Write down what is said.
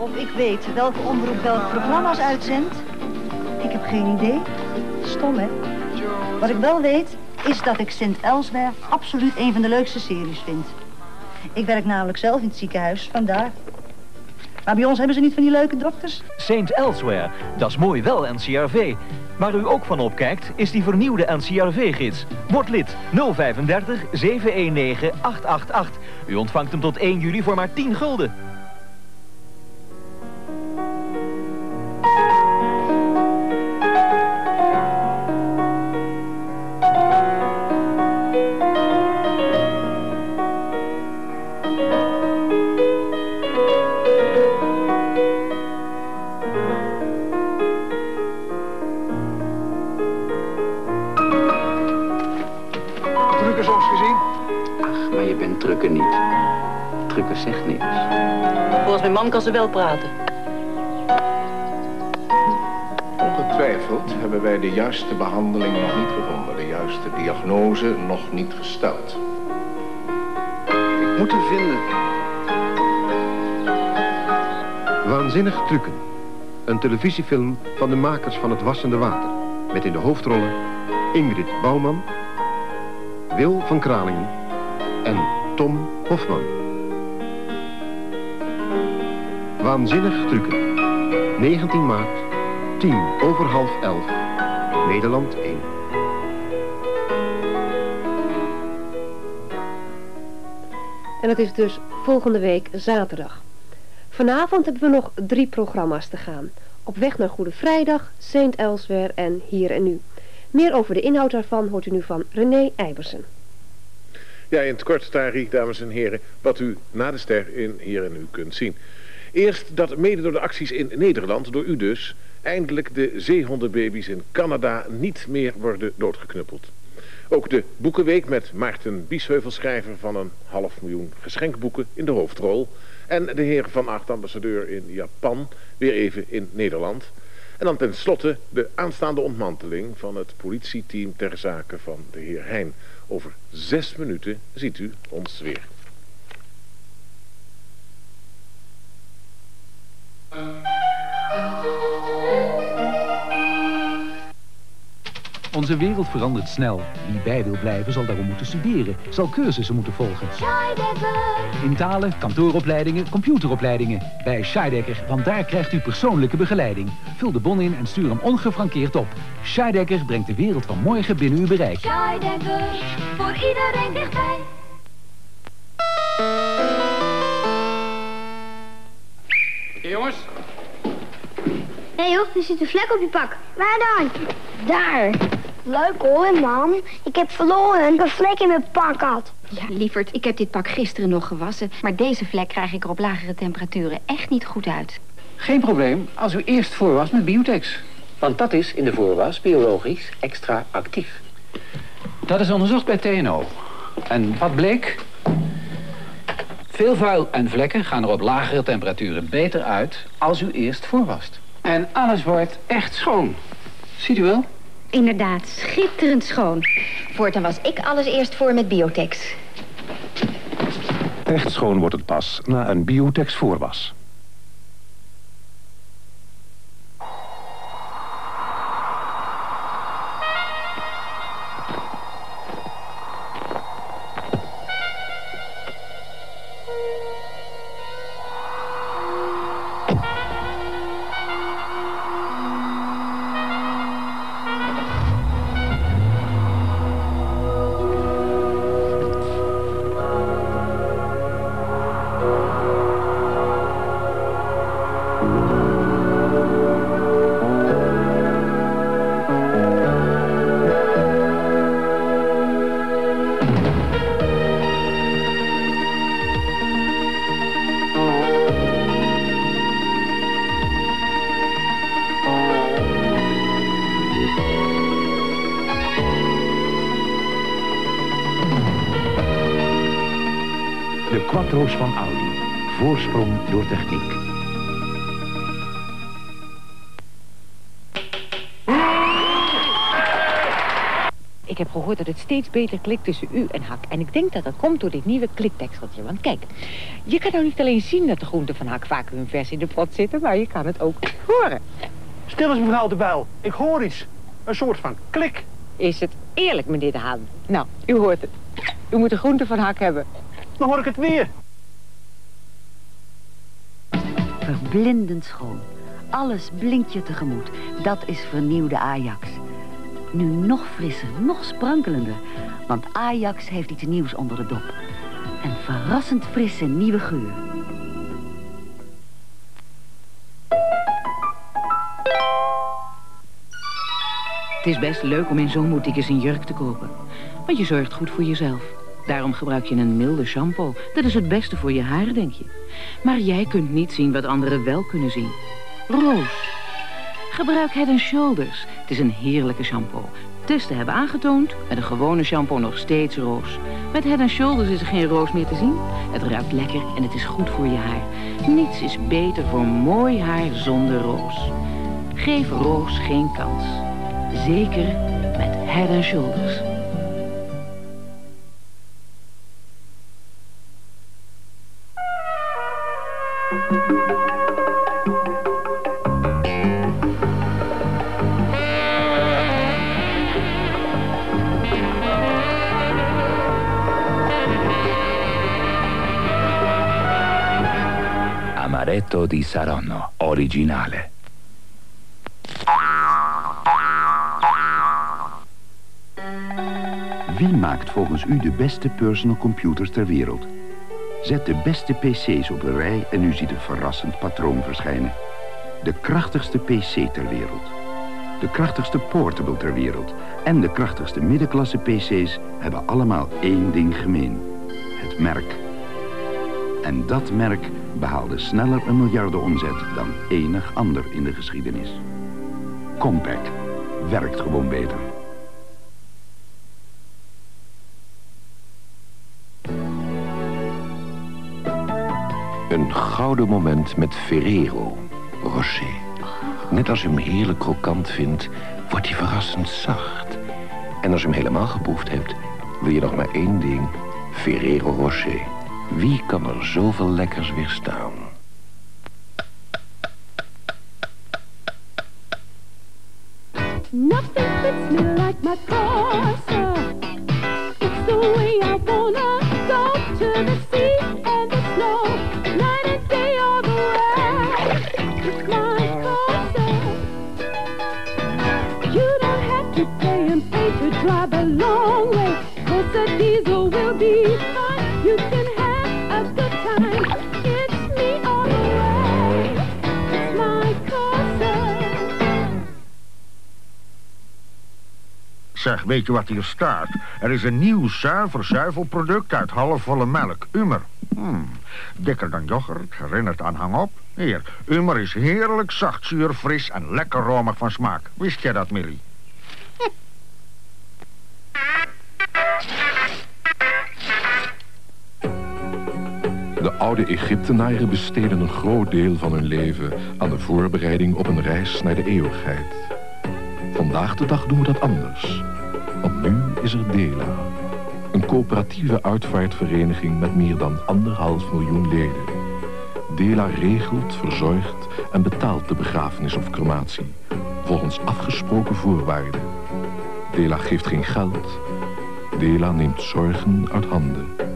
Of ik weet welke omroep welke programma's uitzendt? Ik heb geen idee. Stom, hè? Wat ik wel weet, is dat ik Sint Elsewhere absoluut een van de leukste series vind. Ik werk namelijk zelf in het ziekenhuis, vandaar. Maar bij ons hebben ze niet van die leuke dokters. Saint Elsewhere, dat is mooi wel NCRV. Waar u ook van opkijkt, is die vernieuwde NCRV-gids. Word lid 035 719 888. U ontvangt hem tot 1 juli voor maar 10 gulden. Drukker niet. Drukker zegt niks. Volgens mijn man kan ze wel praten. Ongetwijfeld hebben wij de juiste behandeling nog niet gevonden. De juiste diagnose nog niet gesteld. Ik moet hem vinden. Waanzinnig trucken. Een televisiefilm van de makers van Het Wassende Water. Met in de hoofdrollen Ingrid Bouwman, Wil van Kralingen en Tom Hofman. Waanzinnig trucken. 19 maart, 10 over half 11. Nederland 1. En dat is dus volgende week zaterdag. Vanavond hebben we nog drie programma's te gaan. Op weg naar Goede Vrijdag, Saint Elsewhere en Hier en Nu. Meer over de inhoud daarvan hoort u nu van René Eibersen. Ja, in het kort, Tari, dames en heren, wat u na de ster in Hier en Nu kunt zien. Eerst dat mede door de acties in Nederland, door u dus, eindelijk de zeehondenbaby's in Canada niet meer worden doodgeknuppeld. Ook de Boekenweek met Maarten Biesheuvel, schrijver van een half miljoen geschenkboeken in de hoofdrol. En de heer Van Acht, ambassadeur in Japan, weer even in Nederland. En dan tenslotte de aanstaande ontmanteling van het politieteam ter zake van de heer Heijn. Over zes minuten ziet u ons weer. Onze wereld verandert snel. Wie bij wil blijven zal daarom moeten studeren, zal cursussen moeten volgen. In talen, kantooropleidingen, computeropleidingen. Bij Scheidekker, want daar krijgt u persoonlijke begeleiding. Vul de bon in en stuur hem ongefrankeerd op. Scheidekker brengt de wereld van morgen binnen uw bereik. Scheidegger, voor iedereen dichtbij. jongens. Hé hey joh, er zit een vlek op je pak. Waar dan? Daar. Leuk hoor, mam. Ik heb verloren een vlek in mijn pak had. Ja, lieverd, ik heb dit pak gisteren nog gewassen. Maar deze vlek krijg ik er op lagere temperaturen echt niet goed uit. Geen probleem als u eerst voorwas met Biotex. Want dat is in de voorwas biologisch extra actief. Dat is onderzocht bij TNO. En wat bleek? Veel vuil en vlekken gaan er op lagere temperaturen beter uit als u eerst voorwast. En alles wordt echt schoon. Ziet u wel? Inderdaad, schitterend schoon. Voortaan was ik alles eerst voor met Biotex. Echt schoon wordt het pas na een Biotex voorwas. Quattro's van Audi. Voorsprong door techniek. Ik heb gehoord dat het steeds beter klikt tussen u en Hak. En ik denk dat dat komt door dit nieuwe kliktekseltje. Want kijk, je kan nou niet alleen zien dat de groenten van Hak vacuümvers in de pot zitten... maar je kan het ook horen. Stil eens, mevrouw de Bijl. Ik hoor iets. Een soort van klik. Is het eerlijk, meneer De Haan? Nou, u hoort het. U moet de groente van Hak hebben. Dan hoor ik het weer. Verblindend schoon. Alles blinkt je tegemoet. Dat is vernieuwde Ajax. Nu nog frisser, nog sprankelender. Want Ajax heeft iets nieuws onder de dop. Een verrassend frisse nieuwe geur. Het is best leuk om in zo'n boutique een jurk te kopen. Want je zorgt goed voor jezelf. Daarom gebruik je een milde shampoo. Dat is het beste voor je haren, denk je. Maar jij kunt niet zien wat anderen wel kunnen zien. Roos. Gebruik Head Shoulders. Het is een heerlijke shampoo. Testen hebben aangetoond met een gewone shampoo nog steeds roos. Met Head Shoulders is er geen roos meer te zien. Het ruikt lekker en het is goed voor je haar. Niets is beter voor mooi haar zonder roos. Geef roos geen kans. Zeker met Head Shoulders. Amaretto di Saronno, originale. Wie maakt volgens u de beste personal computers ter wereld? Zet de beste PC's op een rij en u ziet een verrassend patroon verschijnen. De krachtigste PC ter wereld. De krachtigste portable ter wereld. En de krachtigste middenklasse PC's hebben allemaal één ding gemeen. Het merk. En dat merk behaalde sneller een miljarden omzet dan enig ander in de geschiedenis. Compaq werkt gewoon beter. Een gouden moment met Ferrero Rocher. Net als je hem heerlijk krokant vindt, wordt hij verrassend zacht. En als je hem helemaal geproefd hebt, wil je nog maar één ding. Ferrero Rocher. Wie kan er zoveel lekkers weerstaan? Nothing fits me like my Corsa. Will be. You can have a good time. It's me all. It's my. Zeg, weet je wat hier staat? Er is een nieuw zuiver zuivelproduct uit halfvolle melk. Umer. Hmm, dikker dan yoghurt, herinnert aan hangop. Hier, Umer is heerlijk zacht, zuur, fris en lekker romig van smaak. Wist jij dat, Millie? De oude Egyptenaren besteden een groot deel van hun leven aan de voorbereiding op een reis naar de eeuwigheid. Vandaag de dag doen we dat anders. Want nu is er Dela. Een coöperatieve uitvaartvereniging met meer dan anderhalf miljoen leden. Dela regelt, verzorgt en betaalt de begrafenis of crematie. Volgens afgesproken voorwaarden. Dela geeft geen geld. Dela neemt zorgen uit handen.